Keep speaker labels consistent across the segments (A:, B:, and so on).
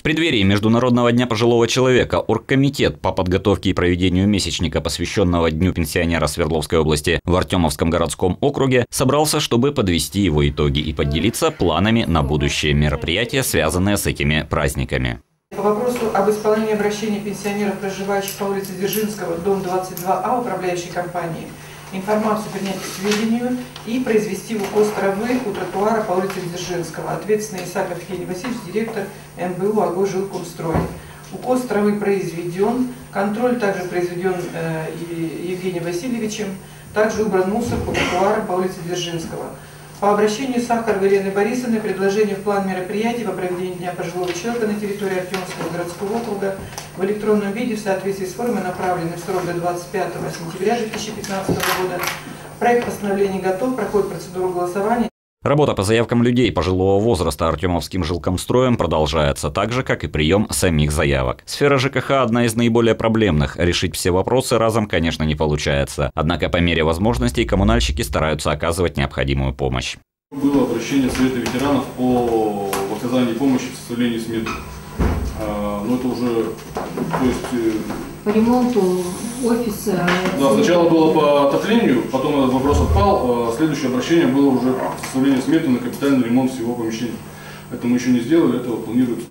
A: В преддверии Международного дня пожилого человека Оргкомитет по подготовке и проведению месячника, посвященного Дню пенсионера Свердловской области в Артемовском городском округе, собрался, чтобы подвести его итоги и поделиться планами на будущее мероприятия, связанные с этими праздниками.
B: По вопросу об исполнении обращения пенсионеров, проживающих по улице Дзержинского, дом 22А, управляющей компании – информацию принять к сведению и произвести укос травы у тротуара по улице Дзержинского. Ответственный Исаков Евгений Васильевич, директор МБУ АГО «Жилкомстрой». Укос травы произведен, контроль также произведен э, Евгением Васильевичем, также убран мусор по тротуарам по улице Дзержинского. По обращению Сахаровой Елены Борисовны предложение в план мероприятий по проведению Дня пожилого человека на территории Артемского городского округа в электронном виде в соответствии с формой направлены в срок до 25 сентября 2015 года. Проект постановления готов, проходит процедуру голосования.
A: Работа по заявкам людей пожилого возраста Артемовским жилкомстроем продолжается так же, как и прием самих заявок. Сфера ЖКХ – одна из наиболее проблемных. Решить все вопросы разом, конечно, не получается. Однако по мере возможностей коммунальщики стараются оказывать необходимую помощь.
C: Было обращение Совета ветеранов по оказанию помощи в составлении сметы. Но это уже, то есть... Э,
D: по ремонту офиса.
C: Да, сначала было по отоплению, потом этот вопрос отпал. А следующее обращение было уже составление сметы на капитальный ремонт всего помещения. Это мы еще не сделали, это планируется.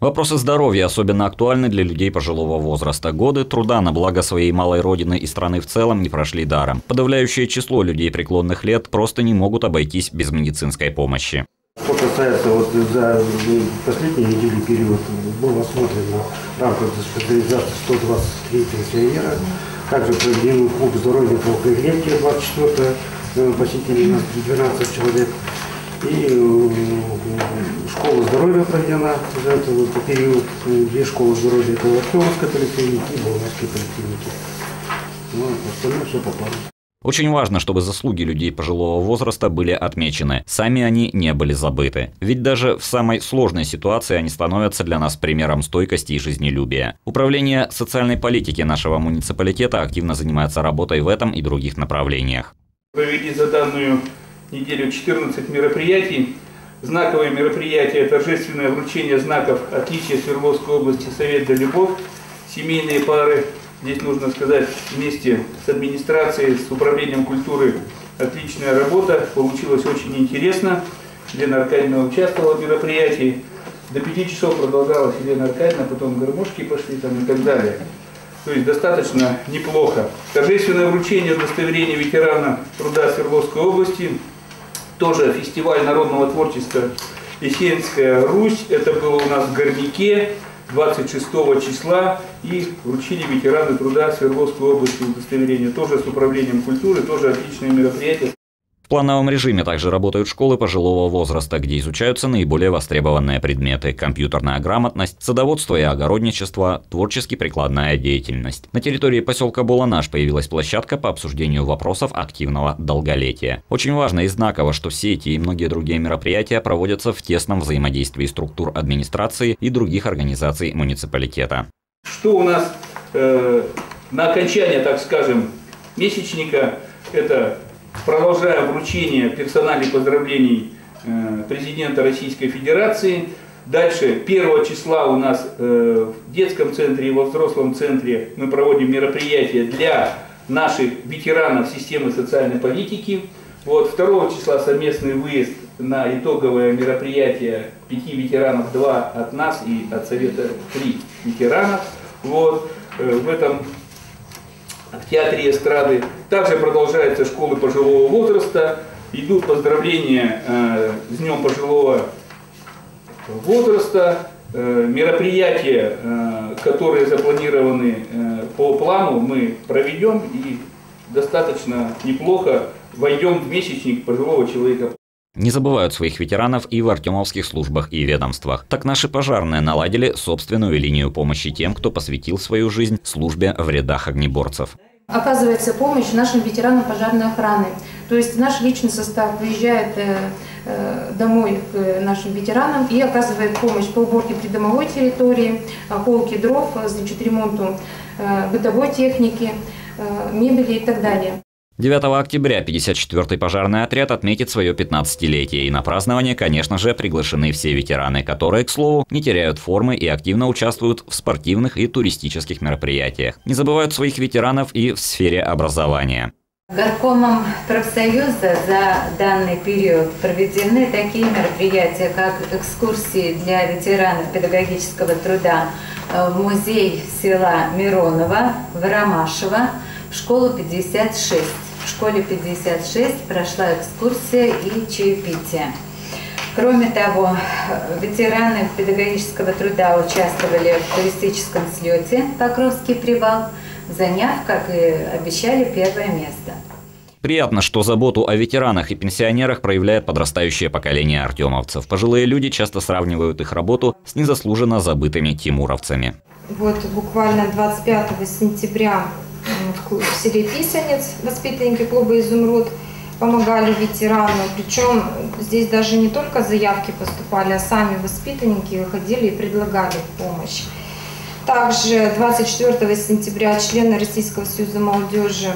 A: Вопросы здоровья особенно актуальны для людей пожилого возраста. Годы труда на благо своей малой родины и страны в целом не прошли даром. Подавляющее число людей преклонных лет просто не могут обойтись без медицинской помощи.
E: Что касается вот за последние недели период, был осмотрен в рамках специализации 123 пенсионера. Также проведен клуб здоровья по клетке 24 э, посетили нас 12 человек. И э, школа здоровья проведена за этот период. Две школы здоровья, это Артемовская поликлиника и Болгарская поликлиники. Ну, остальное все по плану.
A: Очень важно, чтобы заслуги людей пожилого возраста были отмечены. Сами они не были забыты. Ведь даже в самой сложной ситуации они становятся для нас примером стойкости и жизнелюбия. Управление социальной политики нашего муниципалитета активно занимается работой в этом и других направлениях.
F: Провели за данную неделю 14 мероприятий. Знаковые мероприятия – торжественное вручение знаков отличия Свердловской области «Совет да любовь», семейные пары Здесь нужно сказать, вместе с администрацией, с управлением культуры отличная работа. Получилось очень интересно. Елена Аркадьевна участвовала в мероприятии. До пяти часов продолжалась Елена Аркадьевна, потом гармошки пошли там и так далее. То есть достаточно неплохо. Торжественное вручение удостоверения ветерана труда Свердловской области. Тоже фестиваль народного творчества «Есенская Русь». Это было у нас в Горняке. 26 числа и вручили ветераны труда Свердловской области удостоверения. Тоже с управлением культуры, тоже отличное мероприятие.
A: Плановом режиме также работают школы пожилого возраста, где изучаются наиболее востребованные предметы – компьютерная грамотность, садоводство и огородничество, творчески-прикладная деятельность. На территории поселка Буланаш появилась площадка по обсуждению вопросов активного долголетия. Очень важно и знаково, что все эти и многие другие мероприятия проводятся в тесном взаимодействии структур администрации и других организаций муниципалитета.
F: Что у нас э, на окончание, так скажем, месячника – это Продолжая вручение персональных поздравлений э, президента Российской Федерации. Дальше, 1 числа у нас э, в детском центре и во взрослом центре мы проводим мероприятия для наших ветеранов системы социальной политики. Вот, 2 числа совместный выезд на итоговое мероприятие пяти ветеранов, два от нас и от Совета три ветеранов. Вот, э, в этом в театре эстрады. Также продолжаются школы пожилого возраста. Идут поздравления э, с Днем пожилого возраста. Э, мероприятия, э, которые запланированы э, по плану, мы проведем и достаточно неплохо войдем в месячник пожилого человека.
A: Не забывают своих ветеранов и в артемовских службах и ведомствах. Так наши пожарные наладили собственную линию помощи тем, кто посвятил свою жизнь службе в рядах огнеборцев.
D: Оказывается помощь нашим ветеранам пожарной охраны. То есть наш личный состав приезжает э, э, домой к нашим ветеранам и оказывает помощь по уборке придомовой территории, полке дров, значит, ремонту э, бытовой техники, мебели и так далее.
A: 9 октября 54-й пожарный отряд отметит свое 15-летие, и на празднование, конечно же, приглашены все ветераны, которые, к слову, не теряют формы и активно участвуют в спортивных и туристических мероприятиях. Не забывают своих ветеранов и в сфере образования.
G: Горкомом профсоюза за данный период проведены такие мероприятия, как экскурсии для ветеранов педагогического труда в музей села Миронова, в Ромашево, школу 56. В школе 56 прошла экскурсия и чаепитие. Кроме того, ветераны педагогического труда участвовали в туристическом слете «Покровский привал», заняв, как и обещали, первое место.
A: Приятно, что заботу о ветеранах и пенсионерах проявляет подрастающее поколение артемовцев. Пожилые люди часто сравнивают их работу с незаслуженно забытыми тимуровцами.
D: Вот буквально 25 сентября селе Писанец воспитанники клуба «Изумруд» помогали ветерану. Причем здесь даже не только заявки поступали, а сами воспитанники выходили и предлагали помощь. Также 24 сентября члены Российского союза молодежи,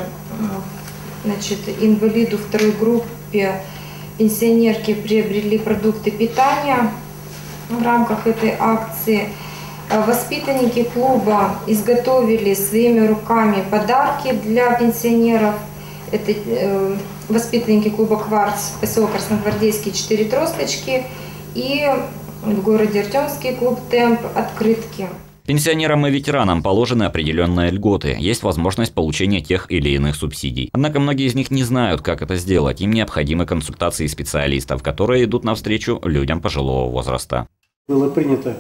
D: значит, инвалиду второй группе, пенсионерки приобрели продукты питания в рамках этой акции. Воспитанники клуба изготовили своими руками подарки для пенсионеров. Это э, воспитанники клуба «Кварц», поселок Красногвардейский, четыре тросточки. И в городе Артемский клуб «Темп» открытки.
A: Пенсионерам и ветеранам положены определенные льготы, есть возможность получения тех или иных субсидий. Однако многие из них не знают, как это сделать, им необходимы консультации специалистов, которые идут навстречу людям пожилого возраста.
H: Было принято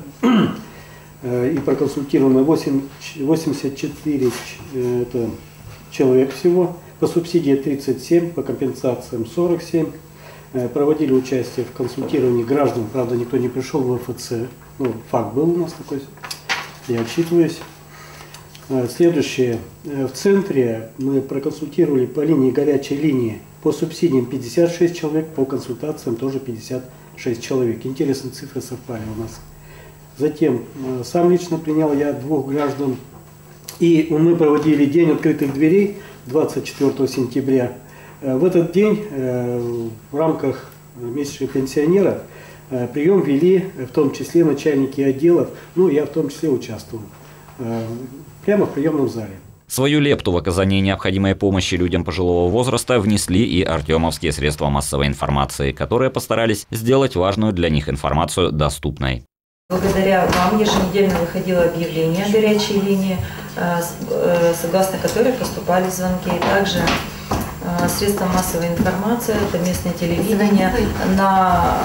H: и проконсультировано 8, 84 э, это человек всего, по субсидии 37, по компенсациям 47. Э, проводили участие в консультировании граждан, правда никто не пришел в ФЦ, ну, факт был у нас такой я отчитываюсь. Э, следующее. Э, в центре мы проконсультировали по линии горячей линии по субсидиям 56 человек, по консультациям тоже 56 человек. Интересные цифры совпали у нас. Затем э, сам лично принял я двух граждан. И мы проводили день открытых дверей 24 сентября. В этот день в рамках месячных пенсионера Э, прием вели в том числе начальники отделов, ну я в том числе участвовал, э, прямо в приемном зале.
A: Свою лепту в оказании необходимой помощи людям пожилого возраста внесли и артемовские средства массовой информации, которые постарались сделать важную для них информацию доступной.
I: Благодаря вам еженедельно выходило объявление горячей линии, э, согласно которой поступали звонки. Также Э, средства массовой информации, это местное телевидение, на,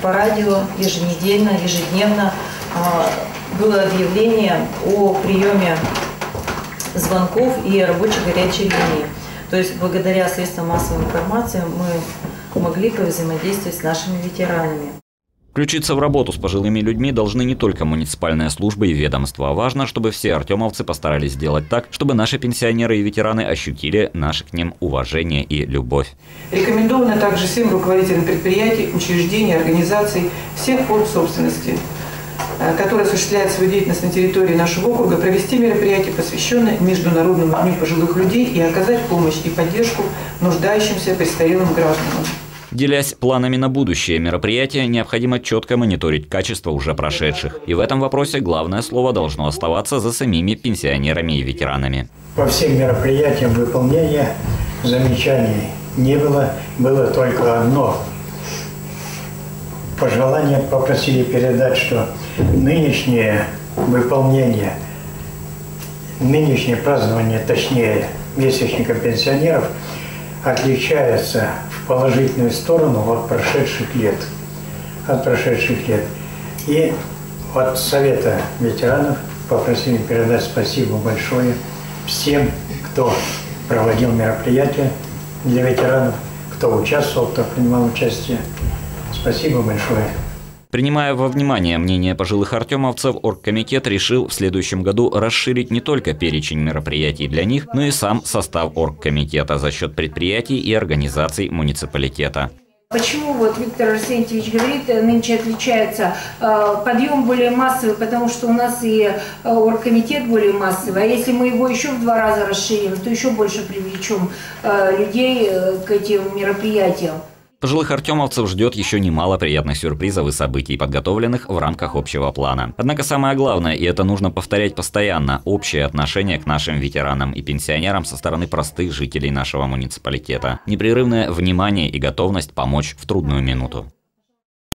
I: по радио еженедельно, ежедневно э, было объявление о приеме звонков и рабочей горячей линии. То есть благодаря средствам массовой информации мы могли повзаимодействовать с нашими ветеранами.
A: Включиться в работу с пожилыми людьми должны не только муниципальные службы и ведомства. Важно, чтобы все артемовцы постарались сделать так, чтобы наши пенсионеры и ветераны ощутили наше к ним уважение и любовь.
B: Рекомендовано также всем руководителям предприятий, учреждений, организаций всех форм собственности, э, которые осуществляют свою деятельность на территории нашего округа, провести мероприятие, посвященное Международному дню пожилых людей и оказать помощь и поддержку нуждающимся престарелым гражданам.
A: Делясь планами на будущее мероприятия, необходимо четко мониторить качество уже прошедших. И в этом вопросе главное слово должно оставаться за самими пенсионерами и ветеранами.
J: По всем мероприятиям выполнения замечаний не было, было только одно. Пожелание попросили передать, что нынешнее выполнение, нынешнее празднование, точнее, месячника пенсионеров отличается положительную сторону от прошедших лет. От прошедших лет. И от Совета ветеранов попросили передать спасибо большое всем, кто проводил мероприятия для ветеранов, кто участвовал, кто принимал участие. Спасибо большое.
A: Принимая во внимание мнение пожилых артемовцев, оргкомитет решил в следующем году расширить не только перечень мероприятий для них, но и сам состав оргкомитета за счет предприятий и организаций муниципалитета.
K: Почему вот Виктор Арсентьевич говорит, э, нынче отличается э, подъем более массовый, потому что у нас и э, оргкомитет более массовый, а если мы его еще в два раза расширим, то еще больше привлечем людей к этим мероприятиям.
A: Пожилых артемовцев ждет еще немало приятных сюрпризов и событий, подготовленных в рамках общего плана. Однако самое главное, и это нужно повторять постоянно, общее отношение к нашим ветеранам и пенсионерам со стороны простых жителей нашего муниципалитета. Непрерывное внимание и готовность помочь в трудную минуту.